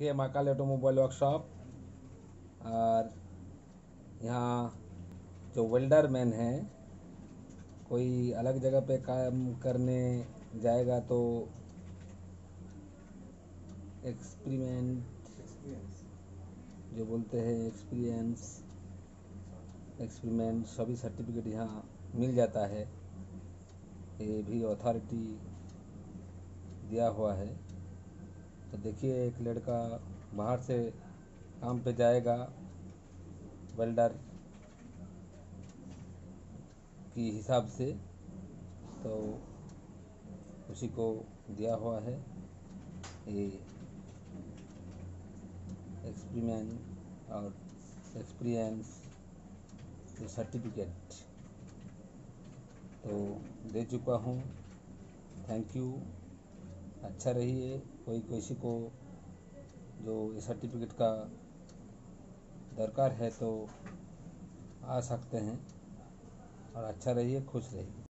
के Mahakal automobile workshop. और यहाँ जो वेल्डर मैन है, कोई अलग जगह पे काम करने जाएगा तो एक्सपेरिमेंट जो बोलते हैं एक्सपीरियंस एक्सपेरिमेंट सभी सर्टिफिकेट यहाँ मिल जाता है। ये भी अथॉरिटी दिया हुआ है। तो देखिए, एक लड़का बाहर से काम पे जाएगा, वेल्डर की हिसाब से तो उसी को दिया हुआ है। ये एक्सपेरिमेंट और एक्सपीरियंस ये सर्टिफिकेट तो दे चुका हूँ। थैंक यू अच्छा रहिए कोई किसी को जो सर्टिफिकेट का दरकार है तो आ सकते हैं। और अच्छा रहिए खुश रहिए